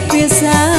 pesar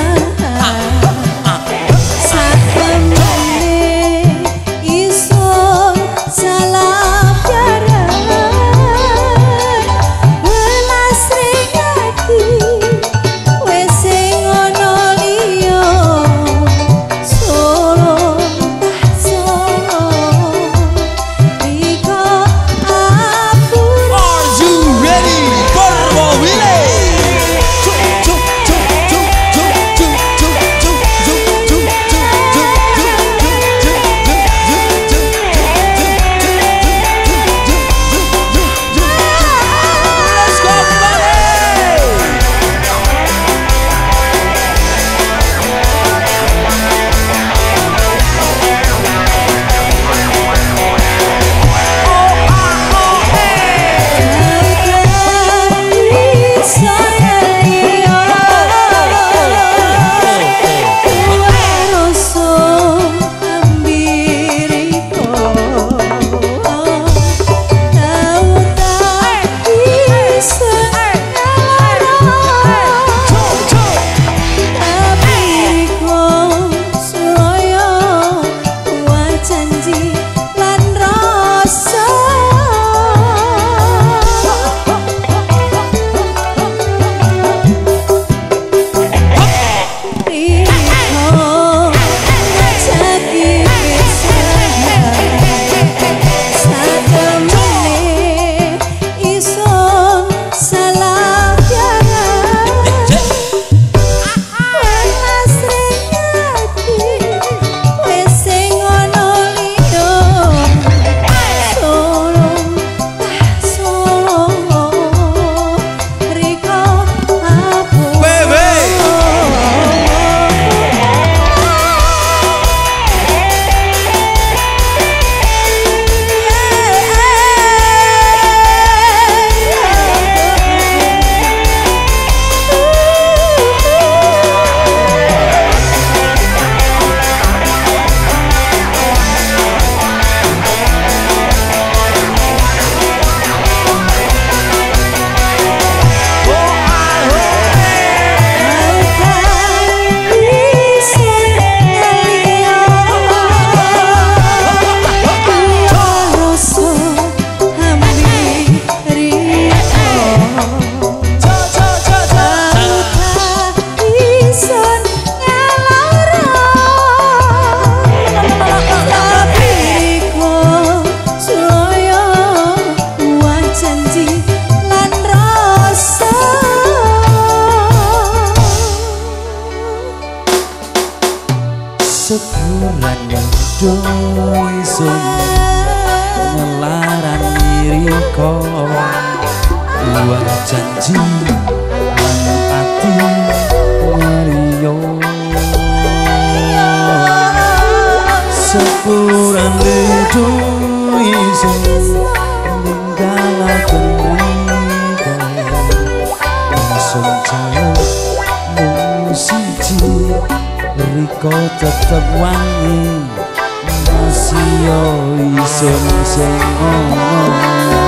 yang sun ngelaran diri kau buat janji Menepati ati Mario sebulan itu isun ninggalaken riko langsung jauh Riko tetep wangi. Masih yo isun sing ngomong